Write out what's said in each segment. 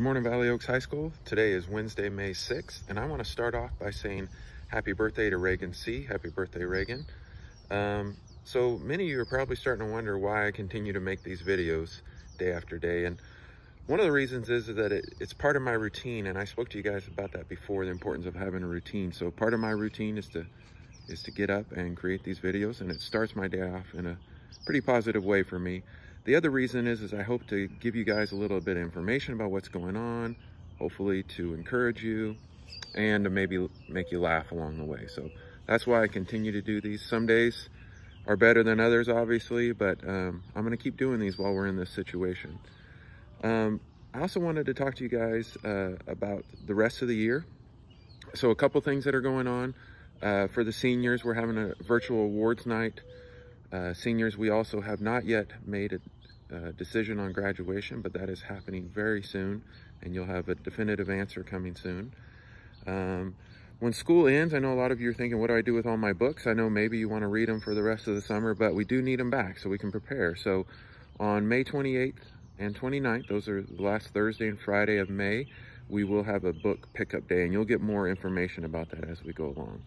Good morning, Valley Oaks High School. Today is Wednesday, May 6th, and I want to start off by saying happy birthday to Reagan C. Happy birthday, Reagan. Um, so many of you are probably starting to wonder why I continue to make these videos day after day. And one of the reasons is, that it, it's part of my routine, and I spoke to you guys about that before, the importance of having a routine. So part of my routine is to is to get up and create these videos, and it starts my day off in a pretty positive way for me. The other reason is, is I hope to give you guys a little bit of information about what's going on, hopefully to encourage you and to maybe make you laugh along the way. So that's why I continue to do these. Some days are better than others, obviously, but um, I'm gonna keep doing these while we're in this situation. Um, I also wanted to talk to you guys uh, about the rest of the year. So a couple things that are going on. Uh, for the seniors, we're having a virtual awards night uh, seniors, we also have not yet made a uh, decision on graduation, but that is happening very soon, and you'll have a definitive answer coming soon. Um, when school ends, I know a lot of you are thinking, what do I do with all my books? I know maybe you want to read them for the rest of the summer, but we do need them back so we can prepare. So on May 28th and 29th, those are the last Thursday and Friday of May, we will have a book pickup day, and you'll get more information about that as we go along.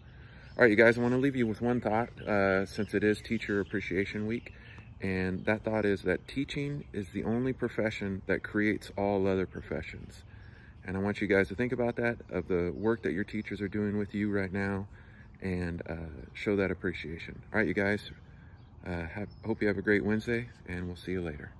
All right, you guys, I want to leave you with one thought uh, since it is Teacher Appreciation Week. And that thought is that teaching is the only profession that creates all other professions. And I want you guys to think about that, of the work that your teachers are doing with you right now, and uh, show that appreciation. All right, you guys, uh, have, hope you have a great Wednesday, and we'll see you later.